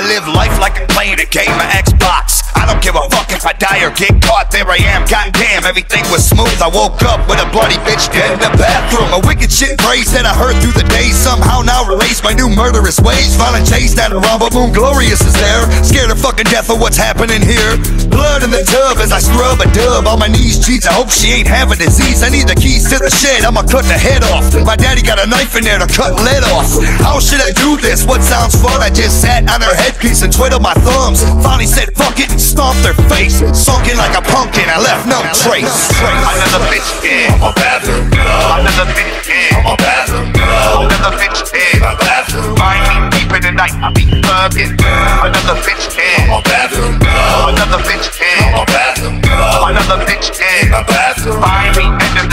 live life like I'm playing a game of Xbox. I don't give a fuck if I die or get caught. There I am. Goddamn, everything was smooth. I woke up with a bloody bitch dead in the bathroom. A wicked shit phrase that I heard through the day somehow now relates my new murderous ways. Violent chase down a rumble boom. Glorious is there. Scared of fucking death of what's happening here. Blood in the tub as I scrub a dub on my knees. Jeez, I hope she ain't having a disease. I need the keys to the shed. I'ma cut the head off. My daddy got a knife in there to cut lead off. How should I do this? What sounds fun? I just sat on her headpiece and twiddled my thumbs. Finally said fuck it and stomped their face. Sunken like a pumpkin. I left no trace. Another bitch dead. I'm bathroom. Another bitch dead. I'm bathroom. Another bitch dead. My bathroom. Find me deep in the night. I be thuggin'. Another bitch dead. I'm bathroom. Another bitch a dead. bathroom. Another bitch in My bathroom. Find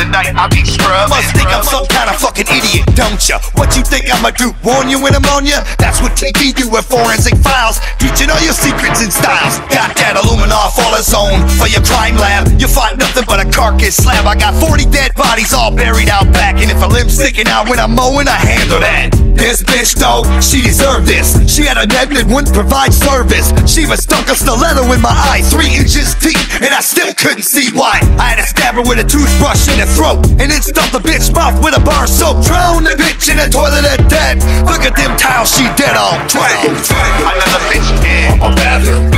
me end the night. I be scrubbing. Must think I'm some kind of fucking idiot, don't ya? What you think I'ma do? Warn you when I'm on ya? That's what TV do with forensic files. Teaching all your secrets and styles. Got that luminol all zone for your crime lab. You find nothing but a carcass slab. I got 40 dead bodies all buried out back. And if a limb's sticking out when I'm mowing, I handle that. This bitch though, she deserved this. She had a neck that wouldn't provide service. She was stuck a stiletto in my eye, three inches deep, and I still couldn't see why. I had to stab her with a toothbrush in the throat, and then stuff the bitch mouth with a bar of soap. Drown the bitch in the toilet of dead. Look at them tiles, she dead on. Twang. Another bitch. I'm a bathroom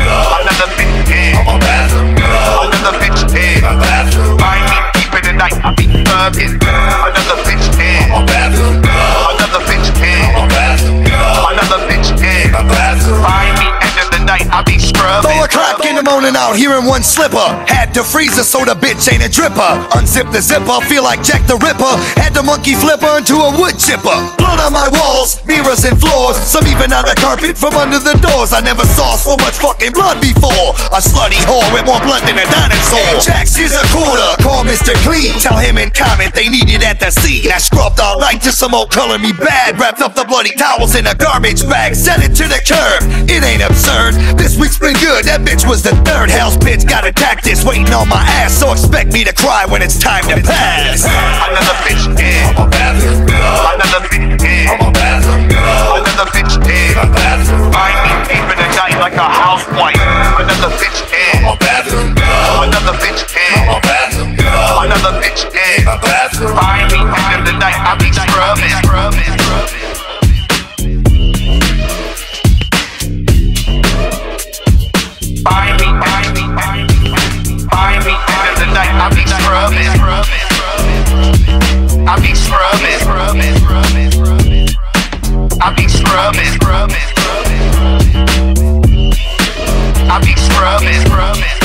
out here in one slipper. Had to freeze her so the bitch ain't a dripper. Unzip the zipper, feel like Jack the Ripper. Had the monkey flipper into a wood chipper. Blood on my walls, mirrors and floors. Some even on the carpet from under the doors. I never saw so much fucking blood before. A slutty whore with more blood than a dinosaur. Is a quarter, call Mr. Clean. Tell him in comment they need it at the scene. I scrubbed all night to some old Color Me Badd. Wrapped up the bloody towels in a garbage bag. Set it to the curb. Absurd. This week's been good. That bitch was the third. Hell's bitch got a tactics waiting on my ass. So expect me to cry when it's time to pass. Another bitch dead. I'm a bathroom girl. Another bitch dead. I'm a bathroom girl. Another bitch My dead. bathroom. Find me deep in the night like a housewife. Another bitch in, I'm a bathroom girl. Another bitch in, I'm a bathroom girl. Another bitch My dead. bathroom. Find me end of the night. I be scrubbing. Find scrubbing. I be scrubbing. I be scrubbing. I be scrubbing.